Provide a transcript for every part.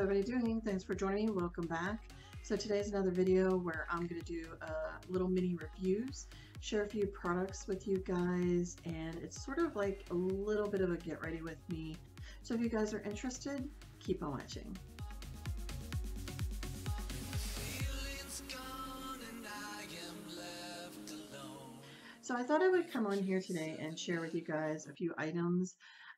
everybody doing? Thanks for joining me. Welcome back. So today's another video where I'm going to do a little mini reviews, share a few products with you guys, and it's sort of like a little bit of a get ready with me. So if you guys are interested, keep on watching. So I thought I would come on here today and share with you guys a few items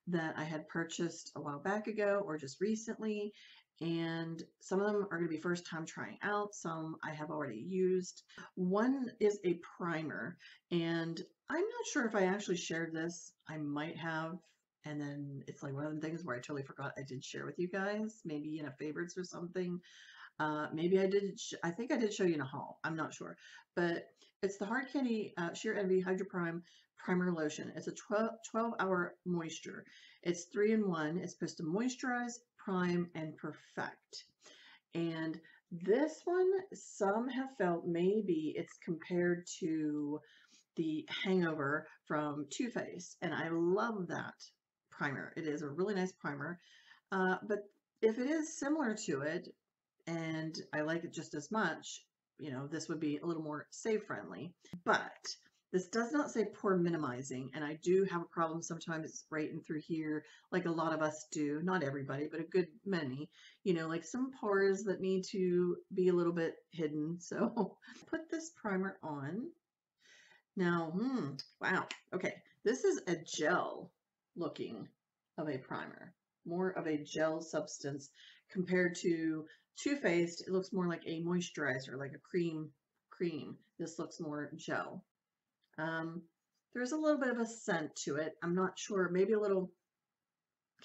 that I had purchased a while back ago or just recently. And some of them are going to be first time trying out. Some I have already used. One is a primer. And I'm not sure if I actually shared this. I might have. And then it's like one of the things where I totally forgot I did share with you guys, maybe in a favorites or something. Uh, maybe I did, I think I did show you in a haul. I'm not sure. But it's the Hard Candy uh, Sheer Envy Hydro Prime Primer Lotion. It's a 12, 12 hour moisture. It's three in one. It's supposed to moisturize, prime, and perfect. And this one, some have felt maybe it's compared to the Hangover from Too Faced. And I love that primer. It is a really nice primer. Uh, but if it is similar to it, and I like it just as much, you know, this would be a little more safe friendly. But this does not say pore minimizing, and I do have a problem sometimes in through here, like a lot of us do. Not everybody, but a good many. You know, like some pores that need to be a little bit hidden. So put this primer on. Now, hmm, wow. Okay, this is a gel looking of a primer. More of a gel substance compared to too Faced, it looks more like a moisturizer, like a cream cream. This looks more gel. Um, there's a little bit of a scent to it. I'm not sure, maybe a little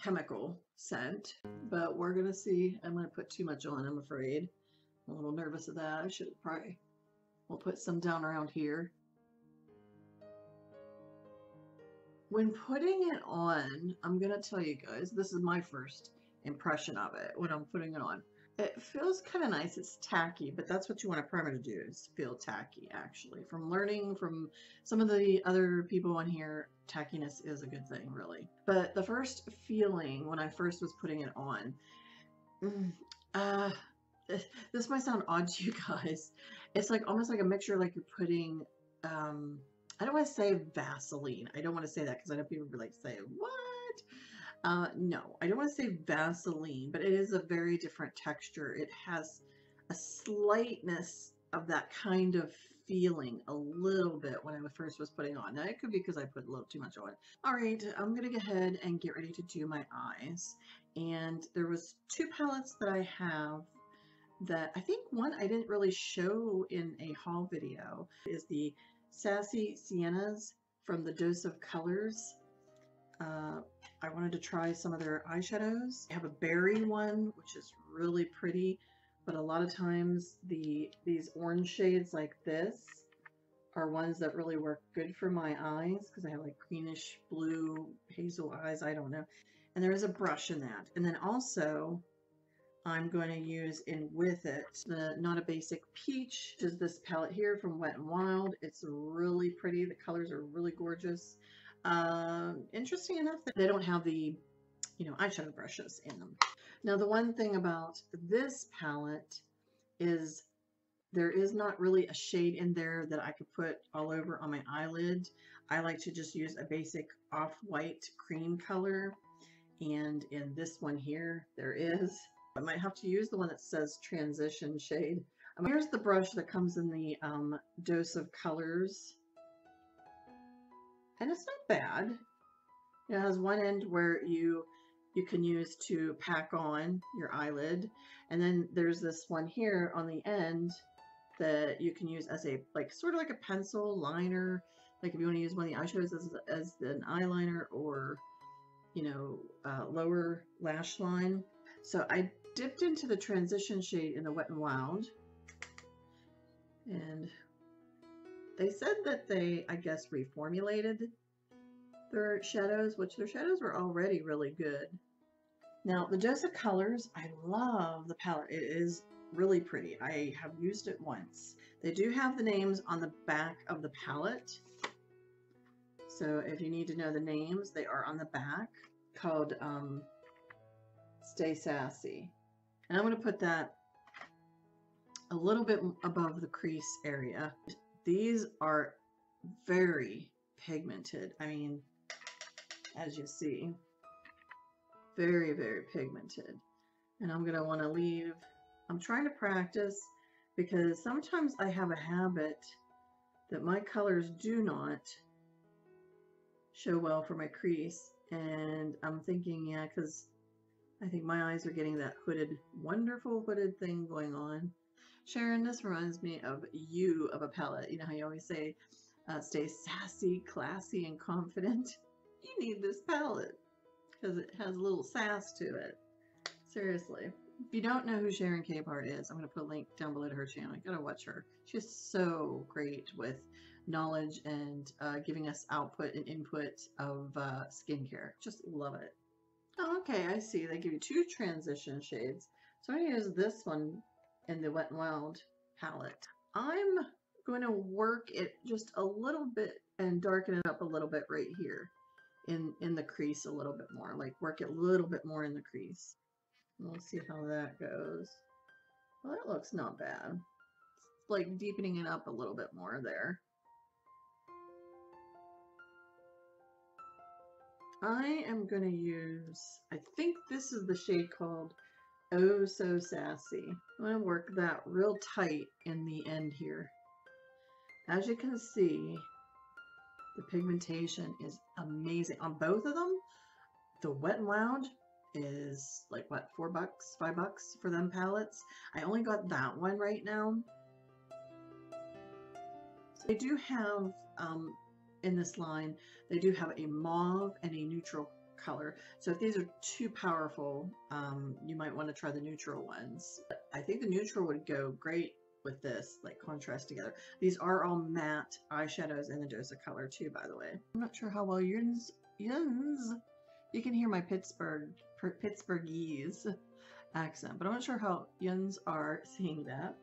chemical scent, but we're going to see. I'm going to put too much on, I'm afraid. I'm a little nervous of that. I should probably, we'll put some down around here. When putting it on, I'm going to tell you guys, this is my first impression of it when I'm putting it on. It feels kind of nice. It's tacky, but that's what you want a primer to do is feel tacky, actually. From learning from some of the other people on here, tackiness is a good thing, really. But the first feeling when I first was putting it on, mm, uh, this might sound odd to you guys. It's like almost like a mixture like you're putting, um, I don't want to say Vaseline. I don't want to say that because I know people be like, say, what? Uh, no, I don't want to say Vaseline, but it is a very different texture. It has a slightness of that kind of feeling a little bit when I first was putting on. Now, it could be because I put a little too much on. All right, I'm going to go ahead and get ready to do my eyes. And there was two palettes that I have that I think one I didn't really show in a haul video is the Sassy Siennas from the Dose of Colors. Uh, I wanted to try some of their eyeshadows. I have a berry one, which is really pretty, but a lot of times the these orange shades like this are ones that really work good for my eyes because I have like greenish blue hazel eyes, I don't know. And there is a brush in that. And then also I'm going to use in with it the Not a Basic Peach, which is this palette here from Wet n Wild. It's really pretty. The colors are really gorgeous. Um, interesting enough that they don't have the, you know, eyeshadow brushes in them. Now, the one thing about this palette is there is not really a shade in there that I could put all over on my eyelid. I like to just use a basic off-white cream color. And in this one here, there is. I might have to use the one that says transition shade. Um, here's the brush that comes in the um, Dose of Colors and it's not bad. It has one end where you you can use to pack on your eyelid, and then there's this one here on the end that you can use as a like sort of like a pencil liner, like if you want to use one of the eyeshadows as as an eyeliner or you know uh, lower lash line. So I dipped into the transition shade in the Wet n Wild, and they said that they, I guess, reformulated their shadows, which their shadows were already really good. Now, the Dose of Colors, I love the palette. It is really pretty. I have used it once. They do have the names on the back of the palette. So if you need to know the names, they are on the back called um, Stay Sassy. And I'm going to put that a little bit above the crease area. These are very pigmented. I mean, as you see, very, very pigmented. And I'm going to want to leave, I'm trying to practice because sometimes I have a habit that my colors do not show well for my crease. And I'm thinking, yeah, because I think my eyes are getting that hooded, wonderful hooded thing going on. Sharon, this reminds me of you of a palette. You know how you always say, uh, stay sassy, classy, and confident? You need this palette because it has a little sass to it. Seriously. If you don't know who Sharon Capehart is, I'm going to put a link down below to her channel. You gotta watch her. She's so great with knowledge and uh, giving us output and input of uh, skincare. Just love it. Oh, okay, I see. They give you two transition shades. So I'm going to use this one in the Wet n Wild palette. I'm going to work it just a little bit and darken it up a little bit right here in, in the crease a little bit more. Like work it a little bit more in the crease. We'll see how that goes. Well, that looks not bad. It's like deepening it up a little bit more there. I am going to use, I think this is the shade called Oh So Sassy. I'm going to work that real tight in the end here. As you can see, the pigmentation is amazing. On both of them, the Wet n Wild is like what, four bucks, five bucks for them palettes. I only got that one right now. So they do have um, in this line, they do have a mauve and a neutral color. So if these are too powerful, um, you might want to try the neutral ones. I think the neutral would go great with this, like contrast together. These are all matte eyeshadows in the dose of color too, by the way. I'm not sure how well Yuns, Yuns, you can hear my Pittsburgh, Pittsburghese accent, but I'm not sure how Yuns are seeing that.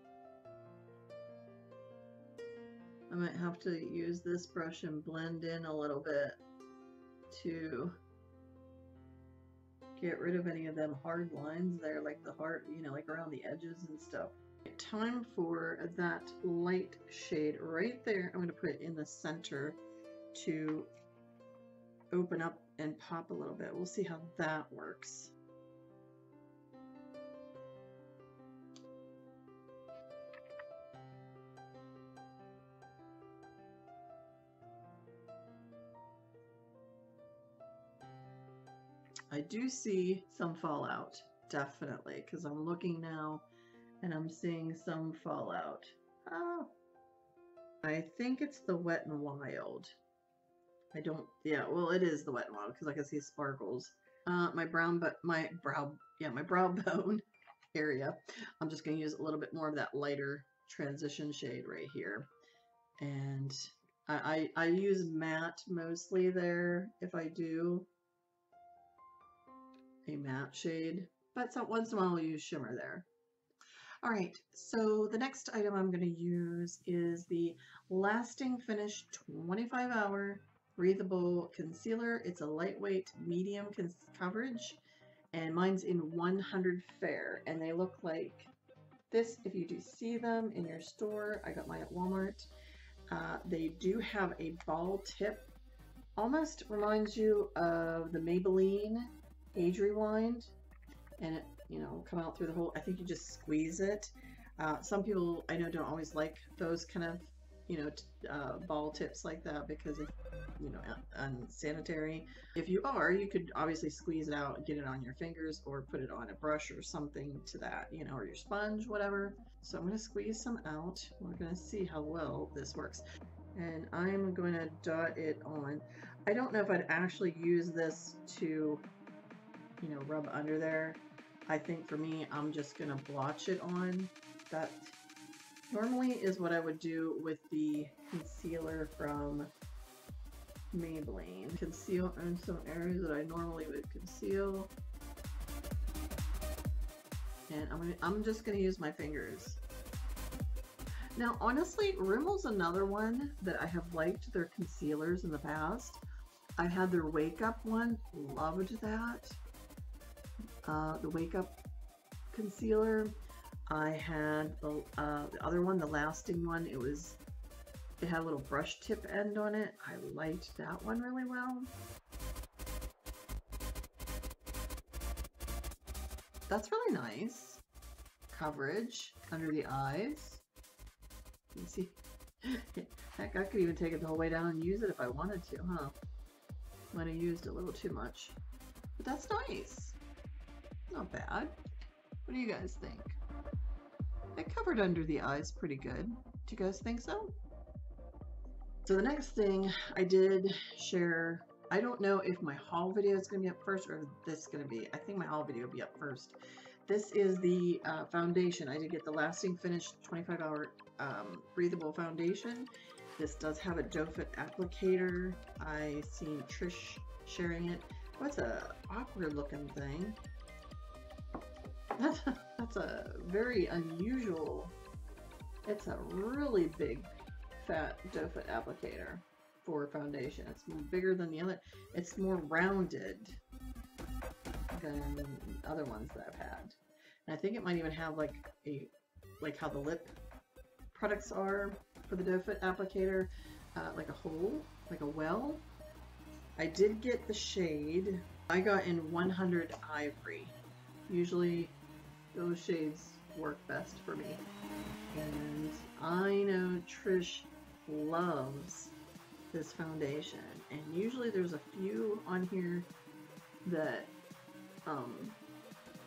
I might have to use this brush and blend in a little bit to get rid of any of them hard lines there, like the heart, you know, like around the edges and stuff. Time for that light shade right there. I'm going to put it in the center to open up and pop a little bit. We'll see how that works. I do see some fallout, definitely, because I'm looking now and I'm seeing some fallout. Oh, I think it's the Wet n Wild. I don't, yeah, well, it is the Wet n Wild because I can see sparkles. Uh, my brown, but my brow, yeah, my brow bone area. I'm just going to use a little bit more of that lighter transition shade right here. And I, I, I use matte mostly there if I do a matte shade, but some, once in a while I'll use shimmer there. All right, so the next item I'm going to use is the Lasting Finish 25 Hour Breathable Concealer. It's a lightweight medium coverage, and mine's in 100 Fair, and they look like this if you do see them in your store. I got mine at Walmart. Uh, they do have a ball tip. Almost reminds you of the Maybelline age rewind and it, you know, come out through the hole. I think you just squeeze it. Uh, some people I know don't always like those kind of, you know, uh, ball tips like that because of, you know, unsanitary. If you are, you could obviously squeeze it out, and get it on your fingers, or put it on a brush or something to that, you know, or your sponge, whatever. So I'm going to squeeze some out. We're going to see how well this works. And I'm going to dot it on. I don't know if I'd actually use this to you know, rub under there. I think for me, I'm just going to blotch it on. That normally is what I would do with the concealer from Maybelline. Conceal in some areas that I normally would conceal. And I'm, gonna, I'm just going to use my fingers. Now, honestly, Rimmel's another one that I have liked their concealers in the past. I had their Wake Up one, loved that uh, the Wake Up concealer. I had the, uh, the other one, the lasting one. It was, it had a little brush tip end on it. I liked that one really well. That's really nice. Coverage under the eyes. You see, heck, I could even take it the whole way down and use it if I wanted to, huh? Might have used a little too much. But that's nice. Not bad. What do you guys think? I covered under the eyes pretty good. Do you guys think so? So the next thing I did share, I don't know if my haul video is going to be up first or this is going to be. I think my haul video will be up first. This is the uh, foundation. I did get the Lasting Finish 25 hour um, breathable foundation. This does have a doe foot applicator. I seen Trish sharing it. What's a awkward looking thing? That's a, that's a very unusual. It's a really big fat doe foot applicator for foundation. It's bigger than the other. It's more rounded than other ones that I've had. And I think it might even have like a like how the lip products are for the doe foot applicator, uh, like a hole, like a well. I did get the shade. I got in 100 Ivory. Usually those shades work best for me. And I know Trish loves this foundation. And usually there's a few on here that um,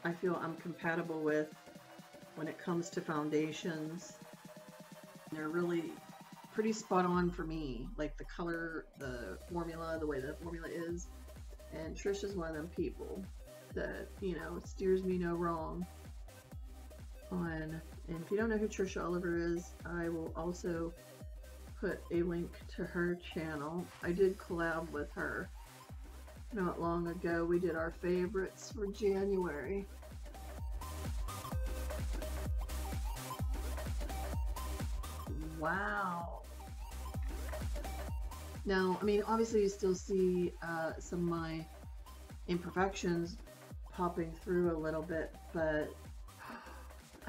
I feel I'm compatible with when it comes to foundations. They're really pretty spot on for me. Like the color, the formula, the way the formula is. And Trish is one of them people that, you know, steers me no wrong on. And if you don't know who Trisha Oliver is, I will also put a link to her channel. I did collab with her not long ago. We did our favorites for January. Wow. Now, I mean, obviously you still see uh, some of my imperfections popping through a little bit, but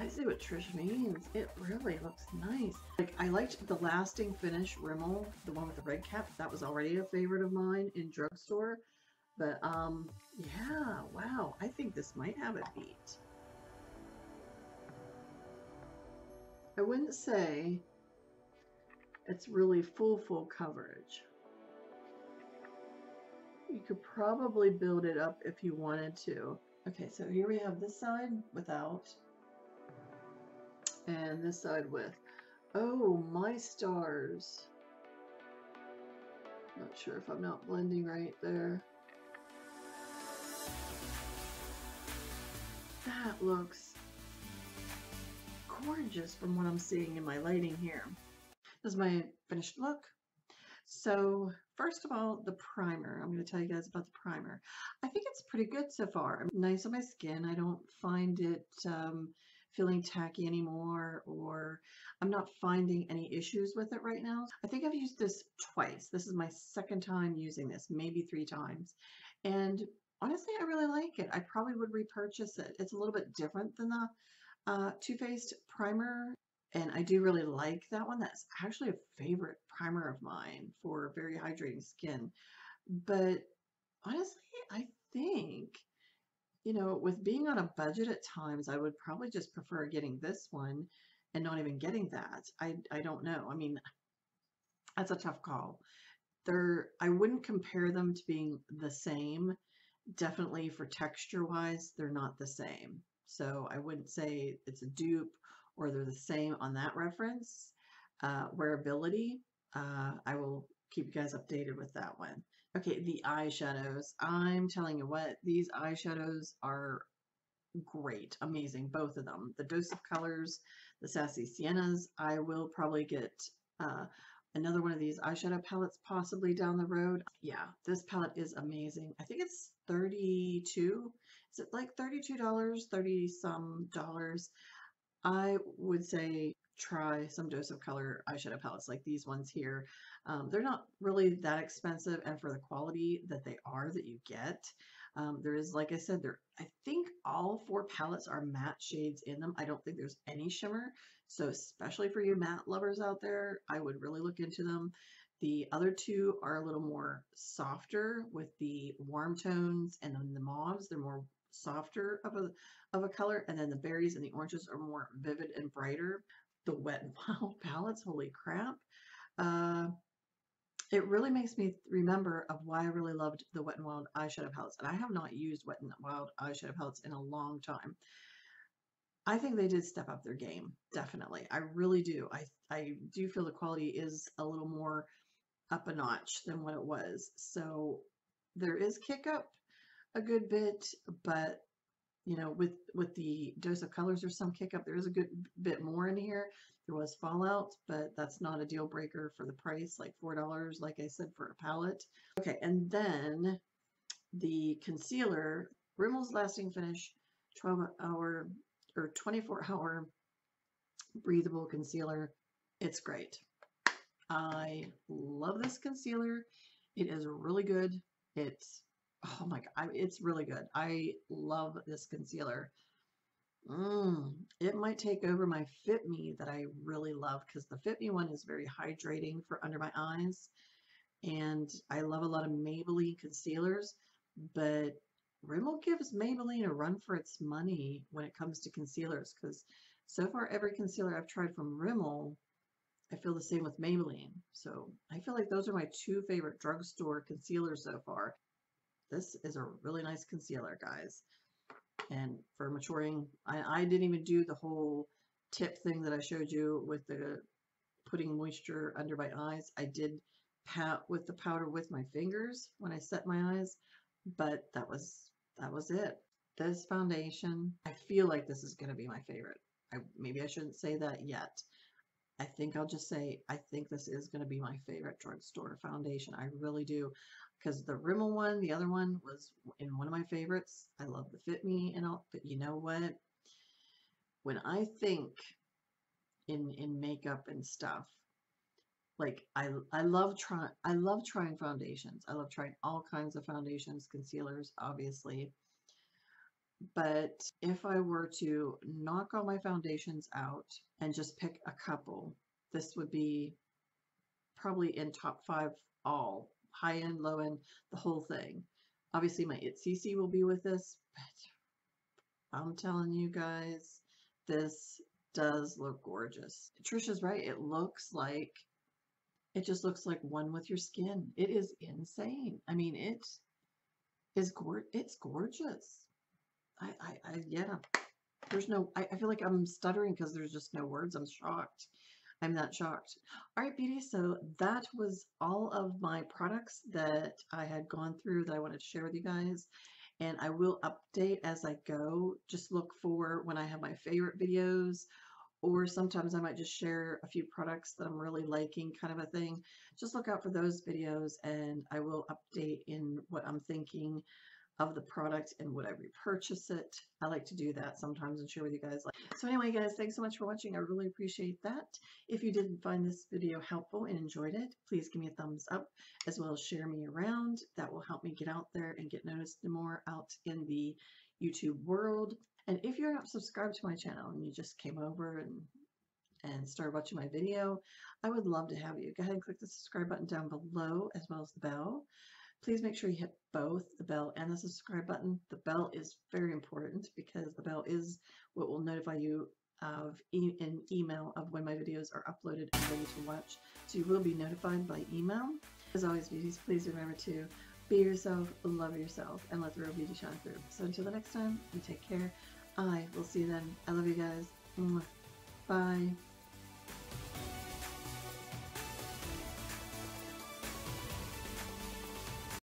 I see what Trish means. It really looks nice. Like I liked the lasting finish Rimmel, the one with the red cap. That was already a favorite of mine in drugstore. But um, yeah, wow. I think this might have a beat. I wouldn't say it's really full, full coverage. You could probably build it up if you wanted to. Okay, so here we have this side without and this side with. Oh, my stars. Not sure if I'm not blending right there. That looks gorgeous from what I'm seeing in my lighting here. This is my finished look. So first of all, the primer. I'm going to tell you guys about the primer. I think it's pretty good so far. Nice on my skin. I don't find it um, feeling tacky anymore or I'm not finding any issues with it right now. I think I've used this twice. This is my second time using this, maybe three times. And honestly, I really like it. I probably would repurchase it. It's a little bit different than the uh, Too Faced primer. And I do really like that one. That's actually a favorite primer of mine for very hydrating skin. But honestly, I think you know, with being on a budget at times, I would probably just prefer getting this one and not even getting that. I, I don't know. I mean, that's a tough call. They're, I wouldn't compare them to being the same. Definitely for texture wise, they're not the same. So I wouldn't say it's a dupe or they're the same on that reference. Uh, wearability, uh, I will keep you guys updated with that one. Okay, the eyeshadows. I'm telling you what, these eyeshadows are great, amazing, both of them. The Dose of Colors, the Sassy Siennas. I will probably get uh, another one of these eyeshadow palettes possibly down the road. Yeah, this palette is amazing. I think it's 32. Is it like $32, 30 some dollars? I would say try some Dose of Color eyeshadow palettes like these ones here. Um, they're not really that expensive and for the quality that they are that you get, Um, there is, like I said, there. I think all four palettes are matte shades in them. I don't think there's any shimmer. So especially for you matte lovers out there, I would really look into them. The other two are a little more softer with the warm tones and then the mauves, they're more softer of a, of a color. And then the berries and the oranges are more vivid and brighter. The Wet n Wild palettes, holy crap. Uh, it really makes me remember of why I really loved the Wet n Wild eyeshadow palettes. And I have not used Wet n Wild eyeshadow palettes in a long time. I think they did step up their game, definitely. I really do. I, I do feel the quality is a little more up a notch than what it was. So there is kick up a good bit, but you know, with with the dose of colors, there's some kick up. There is a good bit more in here. There was fallout, but that's not a deal breaker for the price, like four dollars, like I said, for a palette. Okay, and then the concealer, Rimmel's Lasting Finish, 12 hour or 24 hour breathable concealer. It's great. I love this concealer. It is really good. It's, oh my God, it's really good. I love this concealer. Mm, it might take over my Fit Me that I really love because the Fit Me one is very hydrating for under my eyes. And I love a lot of Maybelline concealers, but Rimmel gives Maybelline a run for its money when it comes to concealers because so far every concealer I've tried from Rimmel I feel the same with Maybelline. So I feel like those are my two favorite drugstore concealers so far. This is a really nice concealer, guys. And for maturing, I, I didn't even do the whole tip thing that I showed you with the putting moisture under my eyes. I did pat with the powder with my fingers when I set my eyes, but that was that was it. This foundation, I feel like this is going to be my favorite. I, maybe I shouldn't say that yet, I think I'll just say I think this is going to be my favorite drugstore foundation. I really do. Because the Rimmel one, the other one, was in one of my favorites. I love the Fit Me and all. But you know what? When I think in in makeup and stuff, like I I love trying I love trying foundations. I love trying all kinds of foundations, concealers, obviously. But if I were to knock all my foundations out and just pick a couple, this would be probably in top five all, high end, low end, the whole thing. Obviously my ITCC will be with this, but I'm telling you guys, this does look gorgeous. Trisha's right. It looks like, it just looks like one with your skin. It is insane. I mean, it is gor it's gorgeous. I, I, I yeah, there's no, I, I feel like I'm stuttering because there's just no words. I'm shocked. I'm that shocked. All right, beauty. So that was all of my products that I had gone through that I wanted to share with you guys. And I will update as I go. Just look for when I have my favorite videos or sometimes I might just share a few products that I'm really liking kind of a thing. Just look out for those videos and I will update in what I'm thinking of the product and would I repurchase it. I like to do that sometimes and share with you guys. So anyway, guys, thanks so much for watching. I really appreciate that. If you did find this video helpful and enjoyed it, please give me a thumbs up as well as share me around. That will help me get out there and get noticed more out in the YouTube world. And if you're not subscribed to my channel and you just came over and and started watching my video, I would love to have you. Go ahead and click the subscribe button down below as well as the bell. Please make sure you hit both the bell and the subscribe button. The bell is very important because the bell is what will notify you of e an email of when my videos are uploaded and ready to watch. So you will be notified by email. As always, beauties, please remember to be yourself, love yourself, and let the real beauty shine through. So until the next time, you take care. I will see you then. I love you guys. Bye.